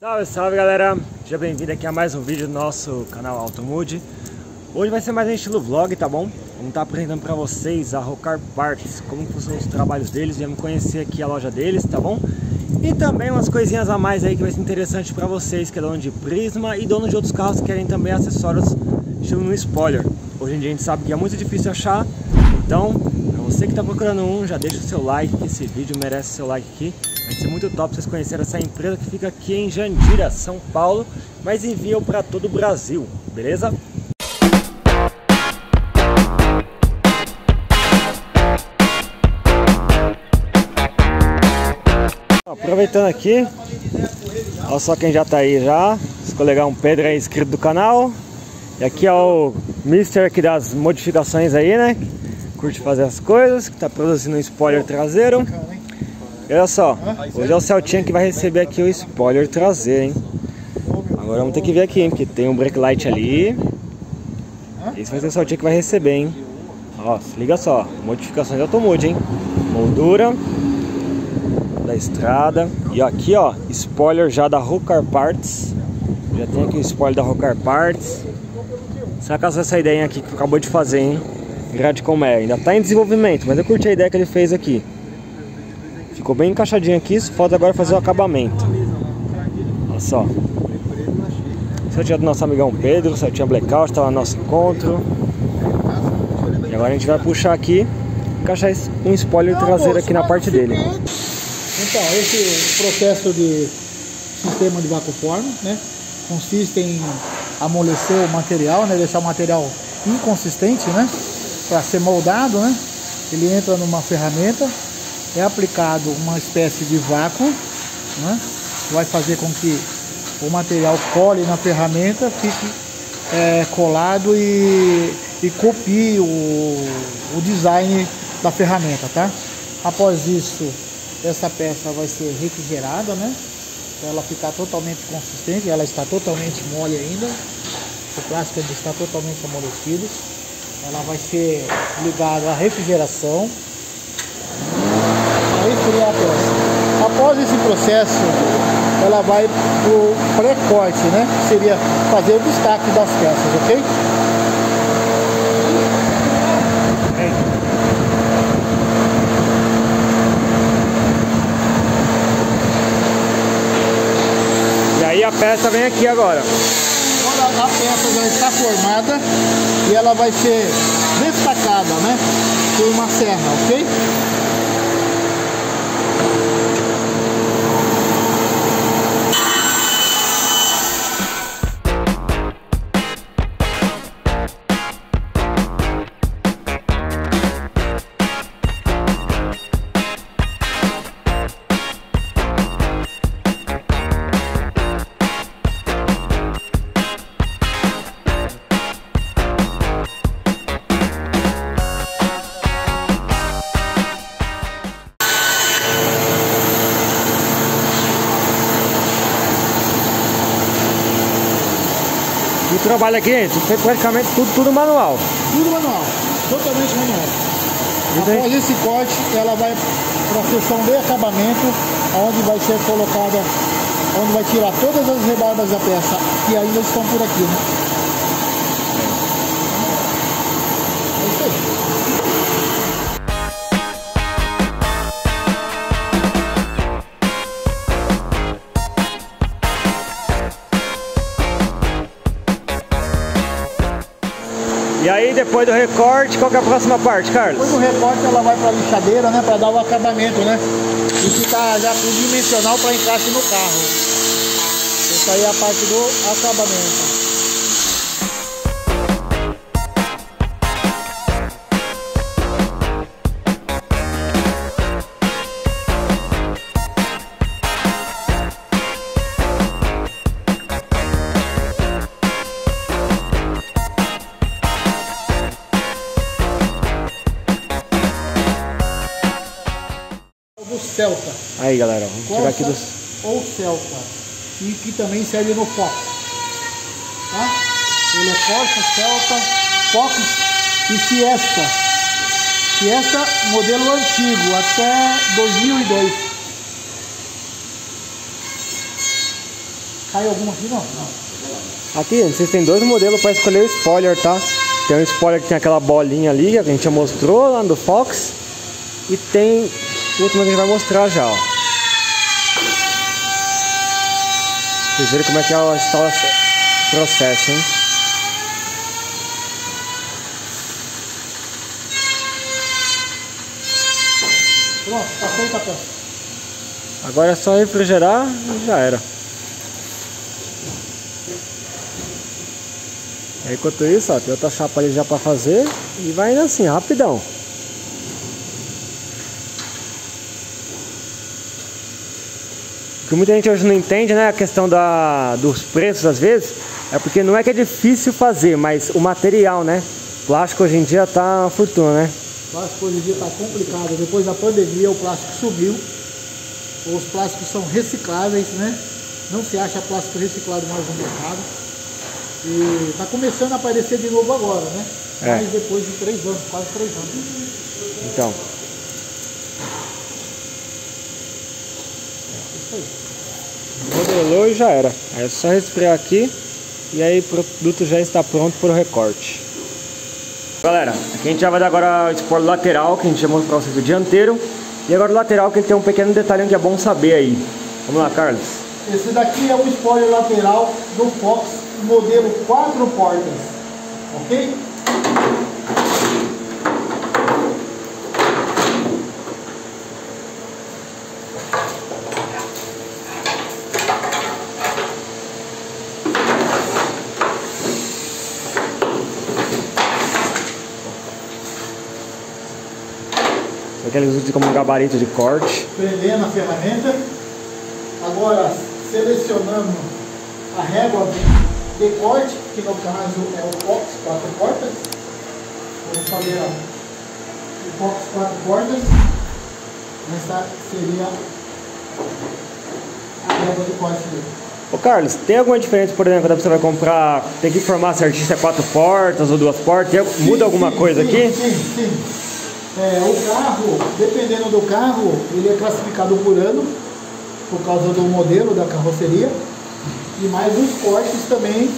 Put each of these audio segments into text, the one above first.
Salve, salve galera! Seja bem-vindo aqui a mais um vídeo do nosso canal Automood Hoje vai ser mais um estilo vlog, tá bom? Vamos estar apresentando para vocês a Rocar Parts Como funcionam os trabalhos deles, viemos conhecer aqui a loja deles, tá bom? E também umas coisinhas a mais aí que vai ser interessante para vocês Que é dono de Prisma e dono de outros carros que querem também acessórios estilo no spoiler Hoje em dia a gente sabe que é muito difícil achar Então, para você que está procurando um, já deixa o seu like que esse vídeo merece seu like aqui Vai ser muito top vocês conhecerem essa empresa que fica aqui em Jandira, São Paulo, mas enviam para todo o Brasil, beleza? Aproveitando aqui, olha só quem já tá aí já, esse colegão Pedro é inscrito do canal. E aqui é o Mister aqui das modificações aí, né? Curte fazer as coisas, que tá produzindo um spoiler traseiro. Olha só, hoje é o Celtinha que vai receber aqui o spoiler traseiro, hein? Agora vamos ter que ver aqui, hein? Porque tem um brake light ali. Esse vai ser o Celtinha que vai receber, hein? Ó, liga só, modificações automóvel, hein? Moldura da estrada. E aqui, ó, spoiler já da Rocar Parts. Já tem aqui o spoiler da Rocar Parts. Será que essa ideia aqui que acabou de fazer, hein? Grade como é, ainda tá em desenvolvimento, mas eu curti a ideia que ele fez aqui. Ficou bem encaixadinho aqui, só falta agora fazer o acabamento. Olha só. Certinha do nosso amigão Pedro, certinha Blackout, tá lá no nosso encontro. E agora a gente vai puxar aqui, encaixar um spoiler traseiro aqui na parte dele. Então, esse processo de sistema de vácuo forma, né? Consiste em amolecer o material, né? Deixar o material inconsistente, né? Para ser moldado, né? Ele entra numa ferramenta é aplicado uma espécie de vácuo, né? vai fazer com que o material cole na ferramenta, fique é, colado e, e copie o, o design da ferramenta, tá? Após isso, essa peça vai ser refrigerada, né? Para ela ficar totalmente consistente, ela está totalmente mole ainda, o plástico está totalmente amolecido. Ela vai ser ligada à refrigeração, Após esse processo, ela vai para o pré-corte, né? Que seria fazer o destaque das peças, ok? E aí a peça vem aqui agora. Agora a peça já está formada e ela vai ser destacada, né? Por uma serra, ok? O trabalho aqui, gente, foi praticamente tudo, tudo manual. Tudo manual, totalmente manual. Entendi. Após esse corte, ela vai para a seção de acabamento, onde vai ser colocada, onde vai tirar todas as rebarbas da peça que ainda estão por aqui, né? Depois do recorte, qual é a próxima parte, Carlos? Depois do recorte ela vai para a lixadeira, né, para dar o acabamento, né? E ficar já tridimensional para encaixe no carro. Essa aí é a parte do acabamento. Aí galera, vamos tirar aqui dos. ou Celta. E que também serve no Fox. Tá? Ele é Corsa, Celta, Fox e Fiesta. Fiesta modelo antigo, até 2002. Caiu alguma aqui? Não, não. Aqui, vocês têm dois modelos para escolher o spoiler, tá? Tem um spoiler que tem aquela bolinha ali, que a gente já mostrou lá do Fox. E tem o último que a gente vai mostrar já, ó. Vocês verem como é que é o processo, hein? Pronto, tá a peça. Agora é só refrigerar e já era. Aí, enquanto isso, ó, tem outra chapa ali já para fazer e vai indo assim, rapidão. Que muita gente hoje não entende, né, a questão da, dos preços às vezes, é porque não é que é difícil fazer, mas o material, né? Plástico hoje em dia tá uma fortuna, né? O plástico hoje em dia tá complicado. Depois da pandemia o plástico subiu. Os plásticos são recicláveis, né? Não se acha plástico reciclado mais no mercado. E tá começando a aparecer de novo agora, né? É. Mas depois de três anos, quase três anos. Então. Modelou e já era. Aí é só resfriar aqui e aí o produto já está pronto para o recorte. Galera, aqui a gente já vai dar agora o spoiler lateral que a gente já mostrou para vocês o dianteiro. E agora o lateral que ele tem um pequeno detalhe que é bom saber aí. Vamos lá, Carlos. Esse daqui é o spoiler lateral do Fox modelo 4 portas, ok? Como gabarito de corte. Prendendo a ferramenta. Agora selecionando a régua de corte, que no caso é o Fox quatro portas. Vamos fazer o Fox quatro portas. Essa seria a régua de corte dele. Ô Carlos, tem alguma diferença, por exemplo, quando você vai comprar, tem que informar se a artista é quatro portas ou duas portas? Sim, muda alguma sim, coisa sim, aqui? Sim, sim. É, o carro, dependendo do carro, ele é classificado por ano, por causa do modelo da carroceria, e mais os cortes também,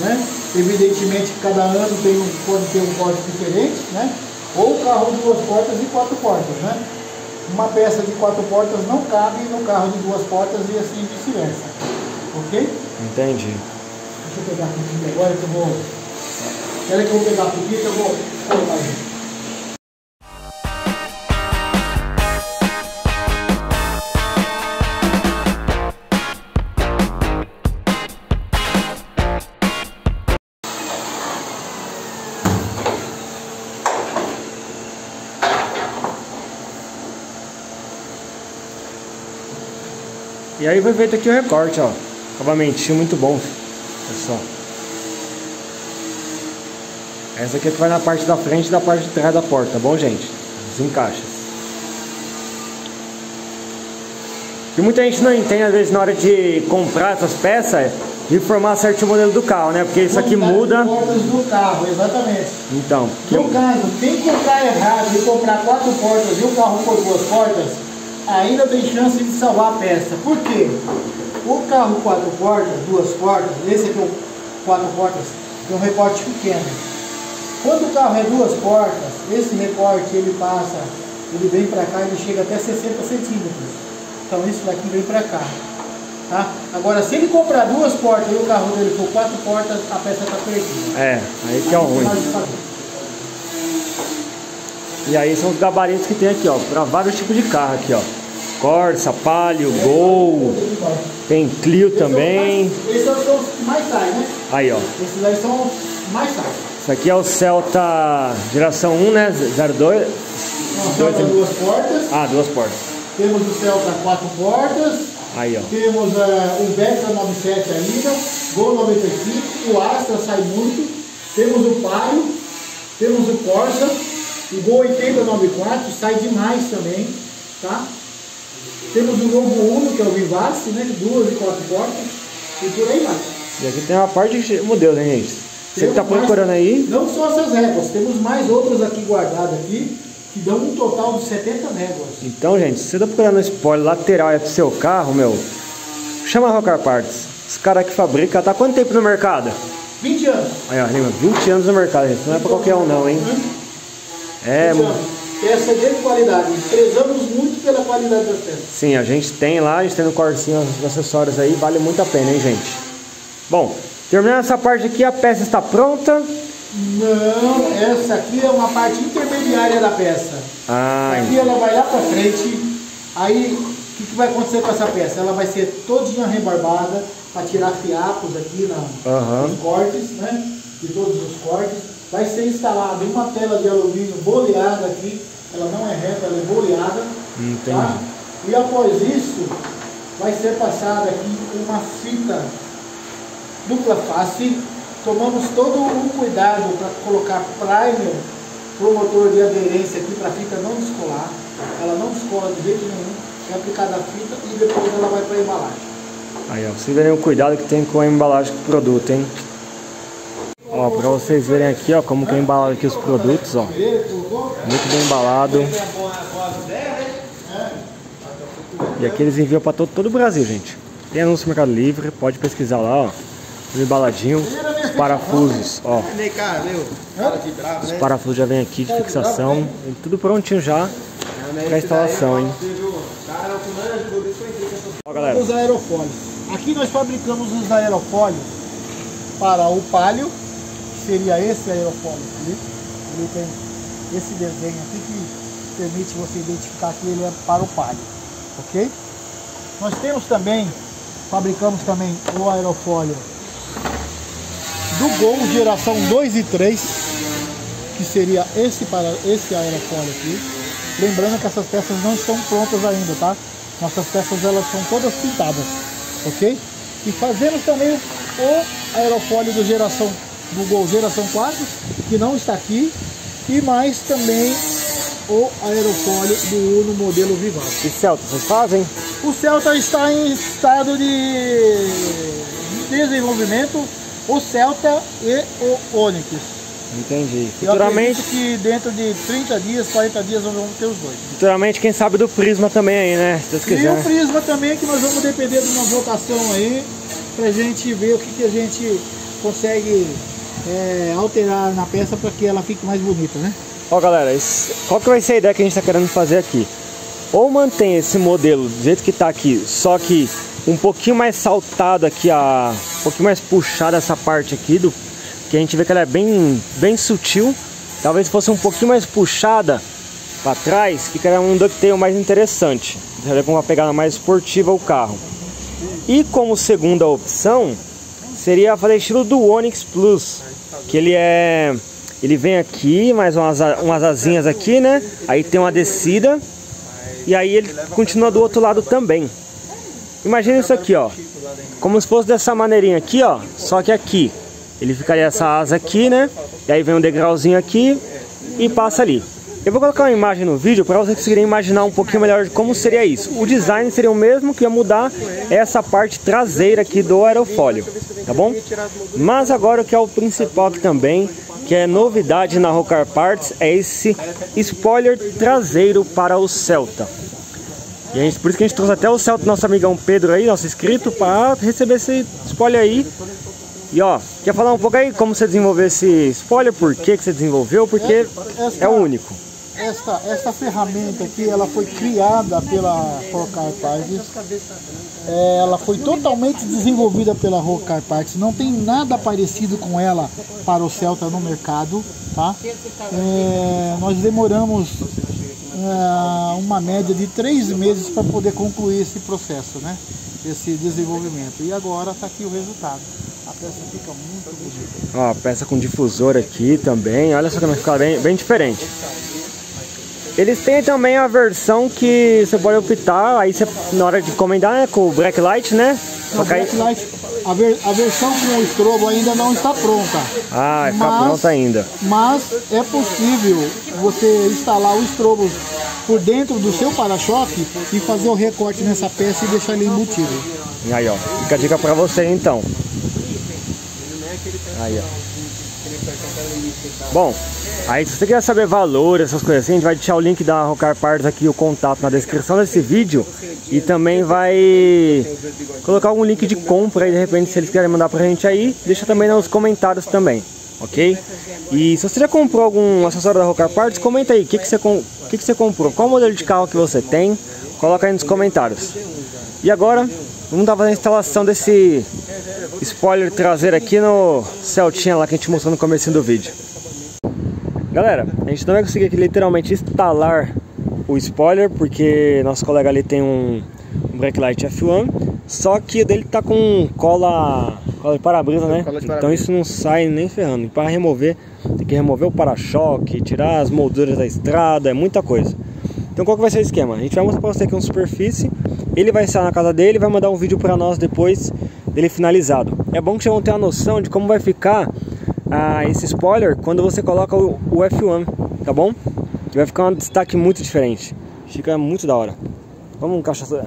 né? Evidentemente cada ano tem um, pode ter um corte diferente, né? Ou carro de duas portas e quatro portas, né? Uma peça de quatro portas não cabe no carro de duas portas e assim vice-versa. Ok? Entendi. Deixa eu pegar aqui agora que eu vou. Espera que eu vou pegar a que eu vou E aí foi feito aqui o recorte, ó. Acabamentinho muito bom, pessoal. Essa aqui é que vai na parte da frente e da parte de trás da porta, tá bom, gente? Desencaixa. E muita gente não entende, às vezes, na hora de comprar essas peças, de informar certo modelo do carro, né? Porque isso aqui muda. portas do carro, exatamente. Então. No caso, quem comprar errado e comprar quatro portas e o carro for duas portas, ainda tem chance de salvar a peça. Por quê? O carro quatro portas, duas portas, esse aqui é o quatro portas, tem um recorte pequeno. Quando o carro é duas portas, esse recorte ele passa, ele vem para cá, ele chega até 60 centímetros. Então isso daqui vem para cá. Tá? Agora, se ele comprar duas portas e o carro dele for quatro portas, a peça está perdida. É, aí que é o ruim. E aí são os gabaritos que tem aqui, ó, para vários tipos de carro aqui, ó. Corsa, Palio, Gol, tem Clio também. Esses são os mais saem, né? Aí, ó. Esses aí são mais saem. Isso aqui é o Celta geração 1, né? 02. Não, Celta duas portas. Ah, duas portas. Temos o Celta quatro portas. Aí, ó. Temos uh, o Vectra 97 ainda, Gol 95, o Astra sai muito. Temos o Palio, temos o Corsa, o Gol 8094 sai demais também, tá? Temos o novo Uno, que é o Vivace, né? Duas e quatro portas. E por aí vai. E aqui tem uma parte de modelo, né, gente? Você que tá procurando aí. Não só essas réguas, temos mais outras aqui guardadas aqui, que dão um total de 70 réguas. Então, gente, se você tá procurando um spoiler lateral é pro seu carro, meu, chama a Rocker Parts. Os caras que fabricam, tá quanto tempo no mercado? 20 anos. Aí, ó, Lima, 20 anos no mercado, gente. Não é pra qualquer um não, hein? É, 20 anos. Peça de qualidade. Prezamos muito pela qualidade das peças. sim, a gente tem lá, a gente tem no corsinho os acessórios aí, vale muito a pena, hein, gente? Bom, terminando essa parte aqui, a peça está pronta. Não, essa aqui é uma parte intermediária da peça. Ah, Aqui ela vai lá pra frente. Aí, o que, que vai acontecer com essa peça? Ela vai ser todinha rebarbada para tirar fiapos aqui na, Aham. nos cortes, né? De todos os cortes. Vai ser instalada uma tela de alumínio boleada aqui. Ela não é reta, ela é boleada. Entendi. Tá? E após isso, vai ser passada aqui uma fita dupla face. Tomamos todo o cuidado para colocar primer pro motor de aderência aqui para a fita não descolar. Ela não descola de jeito nenhum. É aplicada a fita e depois ela vai para a embalagem. Aí, ó, vocês verem o cuidado que tem com a embalagem do produto, hein? Ó, pra vocês verem aqui, ó, como que é embalado aqui os produtos, ó. Muito bem embalado. E aqui eles enviam pra todo, todo o Brasil, gente. Tem anúncio no Mercado Livre, pode pesquisar lá, ó. Tudo embaladinho. Os parafusos, ó. Os parafusos já vem aqui de fixação. Tudo prontinho já pra instalação, hein? Ó, galera. Os aerofólios. Aqui nós fabricamos os aerofólios para o palio, seria esse aerofólio aqui. Ele tem esse desenho aqui que permite você identificar que ele é para o palio, ok? Nós temos também, fabricamos também o aerofólio do Gol geração 2 e 3, que seria esse, para, esse aerofólio aqui. Lembrando que essas peças não estão prontas ainda, tá? Nossas peças elas são todas pintadas, ok? E fazemos também o aerofólio do geração do Gol geração 4, que não está aqui, e mais também o aerofólio do Uno modelo Vivace. E Celta, vocês fazem? O Celta está em estado de desenvolvimento, o Celta e o Onix. Entendi. Eu Futuramente, acredito que dentro de 30 dias, 40 dias nós vamos ter os dois. futuramente, quem sabe do Prisma também aí, né? Se Deus E quiser. o Prisma também, que nós vamos depender de uma votação aí, pra gente ver o que, que a gente consegue é, alterar na peça para que ela fique mais bonita, né? Ó galera, esse- qual que vai ser a ideia que a gente está querendo fazer aqui? Ou mantém esse modelo do jeito que está aqui, só que um pouquinho mais saltado aqui, a, um pouquinho mais puxada essa parte aqui, do, que a gente vê que ela é bem, bem sutil. Talvez fosse um pouquinho mais puxada para trás, ficaria um ducktail mais interessante. Seria com uma pegada mais esportiva o carro. E como segunda opção, seria fazer estilo do Onix Plus, que ele é ele vem aqui, mais umas, umas asinhas aqui, né? Aí tem uma descida e aí ele continua do outro lado também. Imagina isso aqui, ó. Como se fosse dessa maneirinha aqui, ó, só que aqui ele ficaria essa asa aqui, né? E aí vem um degrauzinho aqui e passa ali. Eu vou colocar uma imagem no vídeo para vocês conseguirem imaginar um pouquinho melhor de como seria isso. O design seria o mesmo, que ia mudar essa parte traseira aqui do aerofólio, tá bom? Mas agora o que é o principal aqui também, que é novidade na Rocar Parts, é esse spoiler traseiro para o Celta. E a gente, por isso que a gente trouxe até o Celta nosso amigão Pedro aí, nosso inscrito, para receber esse spoiler aí. E ó, quer falar um pouco aí como você desenvolveu esse spoiler? Por que, que você desenvolveu? Porque é o único. Esta, esta ferramenta aqui, ela foi criada pela Rocar Parts. É, ela foi totalmente desenvolvida pela Rocar Parts. Não tem nada parecido com ela para o Celta no mercado, tá? É, nós demoramos é, uma média de três meses para poder concluir esse processo, né? Esse desenvolvimento. E agora está aqui o resultado. A peça fica muito bonita. Ó, peça com difusor aqui também. Olha só como fica bem, bem diferente. Eles têm também a versão que você pode optar, aí você, na hora de encomendar, né, com o blacklight, né? Aí- Blacklight, a, ver- a versão com o estrobo ainda não está pronta. Ah, Mas- pronto ainda. Mas é possível você instalar o estrobo por dentro do seu para-choque e fazer o recorte nessa peça e deixar ele embutido. Aí, ó, fica a dica pra você então. Aí, ó. Bom, aí se você quiser saber valor, essas coisas assim, a gente vai deixar o link da Rocar Parts aqui, o contato na descrição desse vídeo. E também vai colocar algum link de compra aí, de repente, se eles quiserem mandar pra gente aí, deixa também nos comentários também, ok? E se você já comprou algum acessório da Rocar Parts, comenta aí, o que, que, você, que, que você comprou, qual modelo de carro que você tem, coloca aí nos comentários. E agora, vamos estar fazendo a instalação desse spoiler traseiro aqui no Celtinha lá que a gente mostrou no começo do vídeo. Galera, a gente não vai conseguir aqui literalmente instalar o spoiler, porque nosso colega ali tem um, um Blacklight F1, só que o dele tá com cola, cola de para-brisa, né? Para então isso não sai nem ferrando. E para remover, tem que remover o para-choque, tirar as molduras da estrada, é muita coisa. Então qual que vai ser o esquema? A gente vai mostrar para você aqui uma superfície, ele vai estar na casa dele vai mandar um vídeo para nós depois dele finalizado. É bom que vocês vão ter uma noção de como vai ficar ah, esse spoiler quando você coloca o, o F1, tá bom? Que vai ficar um destaque muito diferente. Fica muito da hora. Vamos um cachaça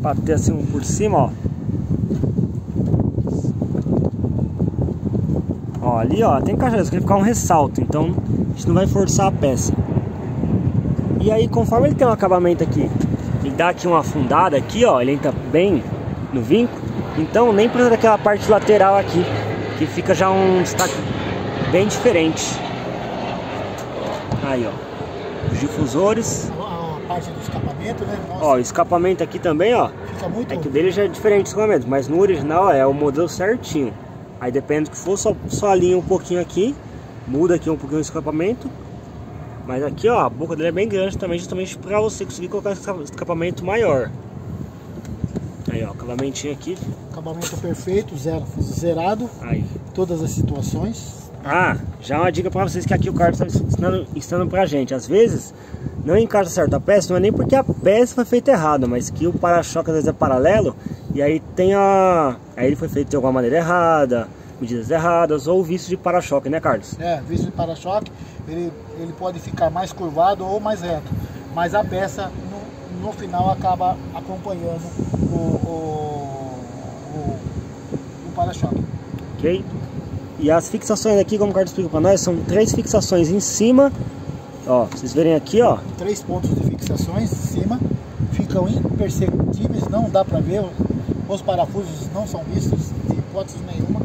bater assim por cima, ó. Ó, ali ó, tem cachaça, que ficar um ressalto, então a gente não vai forçar a peça. E aí, conforme ele tem um acabamento aqui, dá aqui uma afundada aqui, ó, ele entra bem no vinco, então nem precisa daquela parte lateral aqui, que fica já um destaque bem diferente. Aí, ó. Os difusores. A parte do escapamento, né? Nossa. Ó, o escapamento aqui também, ó. Fica muito... É que o dele já é diferente do escapamento, mas no original ó, é o modelo certinho. Aí depende do que for, só, só alinha um pouquinho aqui. Muda aqui um pouquinho o escapamento. Mas aqui, ó, a boca dele é bem grande também, justamente para você conseguir colocar esse escapamento maior. Aí, ó, acabamentinho aqui. Acabamento perfeito, zero, zerado. Aí. Todas as situações. Ah, já uma dica para vocês que aqui o Carlos está ensinando, ensinando pra gente. Às vezes, não encaixa certo a peça, não é nem porque a peça foi feita errada, mas que o para-choque às vezes é paralelo e aí tem a... Aí ele foi feito de alguma maneira errada, medidas erradas ou visto de para-choque, né Carlos? É, visto de para-choque, ele, ele pode ficar mais curvado ou mais reto, mas a peça no, no final acaba acompanhando o, o, o, o para-choque. Ok? E as fixações aqui, como o Carlos explicou para nós, são três fixações em cima. Ó, vocês verem aqui, ó. Três pontos de fixações em cima. Ficam imperceptíveis, não dá para ver. Os parafusos não são vistos de hipótese nenhuma.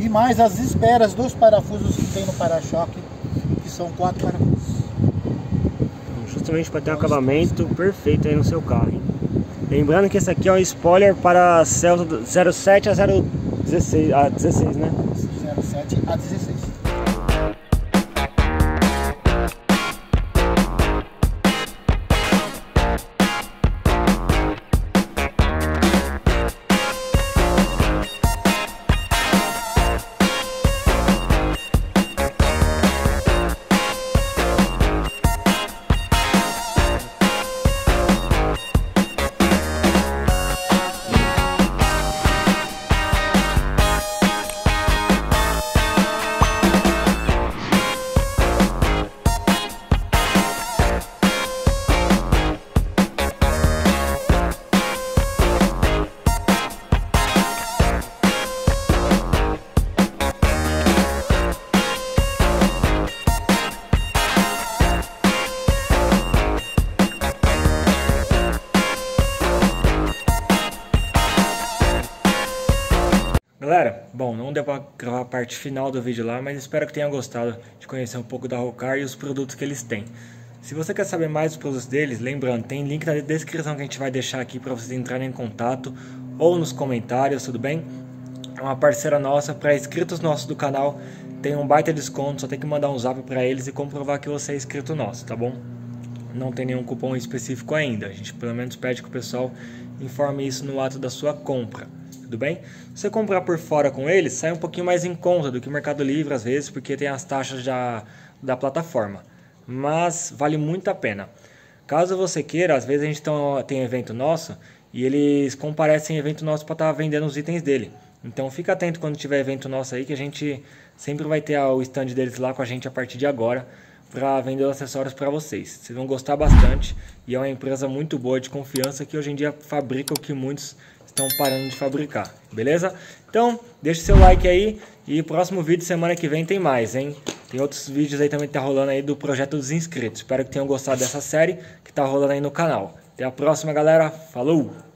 E mais as esperas dos parafusos que tem no para-choque, que são quatro parafusos. Justamente para ter um acabamento perfeito aí no seu carro, hein? Lembrando que esse aqui é um spoiler para Celta 07 a 016, a 16, né? 07 a 16. Deu para gravar a parte final do vídeo lá, mas espero que tenha gostado de conhecer um pouco da Rocar e os produtos que eles têm. Se você quer saber mais dos produtos deles, lembrando, tem link na descrição que a gente vai deixar aqui para vocês entrarem em contato ou nos comentários, tudo bem? É uma parceira nossa, para inscritos nossos do canal, tem um baita desconto, só tem que mandar um zap para eles e comprovar que você é inscrito nosso, tá bom? Não tem nenhum cupom específico ainda, a gente pelo menos pede que o pessoal informe isso no ato da sua compra tudo bem? Se você comprar por fora com eles, sai um pouquinho mais em conta do que o Mercado Livre às vezes, porque tem as taxas já da plataforma. Mas vale muito a pena. Caso você queira, às vezes a gente tem evento nosso e eles comparecem em evento nosso para estar tá vendendo os itens dele. Então fica atento quando tiver evento nosso aí que a gente sempre vai ter o stand deles lá com a gente a partir de agora para vender os acessórios para vocês. Vocês vão gostar bastante e é uma empresa muito boa de confiança que hoje em dia fabrica o que muitos estão parando de fabricar, beleza? Então, deixa seu like aí e próximo vídeo semana que vem tem mais, hein? Tem outros vídeos aí também que tá rolando aí do projeto dos inscritos. Espero que tenham gostado dessa série que tá rolando aí no canal. Até a próxima, galera. Falou!